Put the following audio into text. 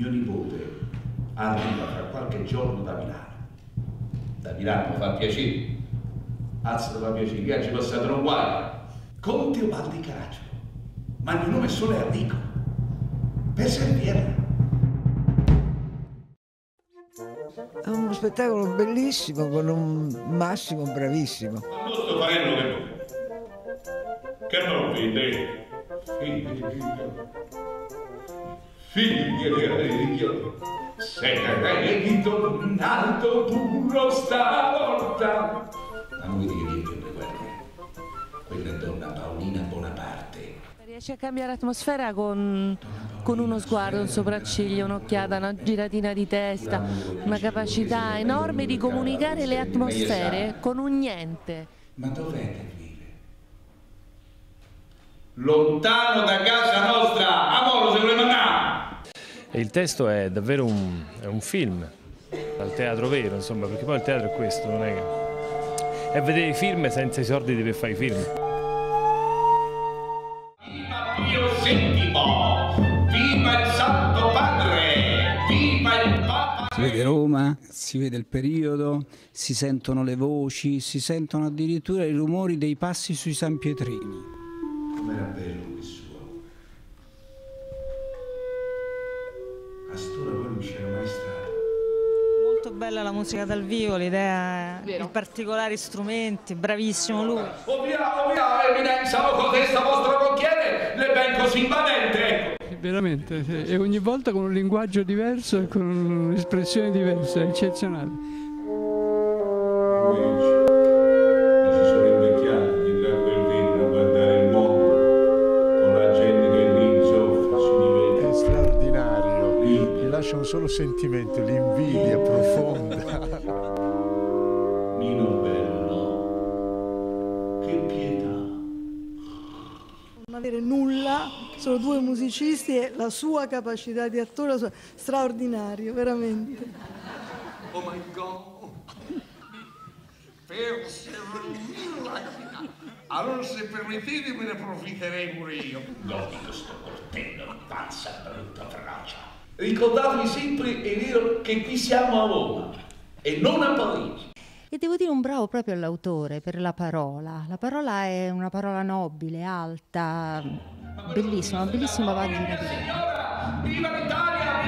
Mio nipote arriva fra qualche giorno da Milano. Da Milano fa piacere. Alza fa piacere, che oggi passato non guai. Conte Ubaldi Caracciolo. Ma il mio nome è solo Enrico. Per servirla. È uno spettacolo bellissimo con un Massimo bravissimo. Ma sto farello che? Che non vede? Figlio, sei ritornato puro stavolta. Ma non vedi che viene più le guardie? Quella donna Paolina Bonaparte. Riesce a cambiare atmosfera con, con uno sguardo, un sopracciglio, un'occhiata, una giratina di testa, una capacità enorme di comunicare le atmosfere con un niente. Ma dov'è? Lontano da casa nostra, amore se vuole mandare. E il testo è davvero un, è un film, al teatro vero, insomma, perché poi il teatro è questo, non è che... È vedere i film senza i soldi per fare i film. Viva Pio VII! Viva il Santo Padre! Viva il Papa! Si vede Roma, si vede il periodo, si sentono le voci, si sentono addirittura i rumori dei passi sui San Pietrini. Com'era bello quel A Stora poi non c'era mai stato. Molto bella la musica dal vivo, l'idea, i particolari strumenti, bravissimo lui. Oh via, oh via, eminenza, oh cotesta vostra cocchiere, le ben così invadente, ecco. Veramente, sì. e ogni volta con un linguaggio diverso e con un'espressione diversa, eccezionale. Invece, lascia un solo sentimento, l'invidia profonda. Nino bello, che pietà. non avere nulla, solo due musicisti e la sua capacità di attore sua- straordinario, veramente. Oh my God! Allora se permettete me ne approfitterei pure io. No, di questo coltello, pazza fraccia. Ricordatevi sempre, è vero, che qui siamo a Roma e non a Parigi. E devo dire un bravo proprio all'autore per la parola. La parola è una parola nobile, alta, bellissima, una bellissima pagina di. Signora, viva l'Italia,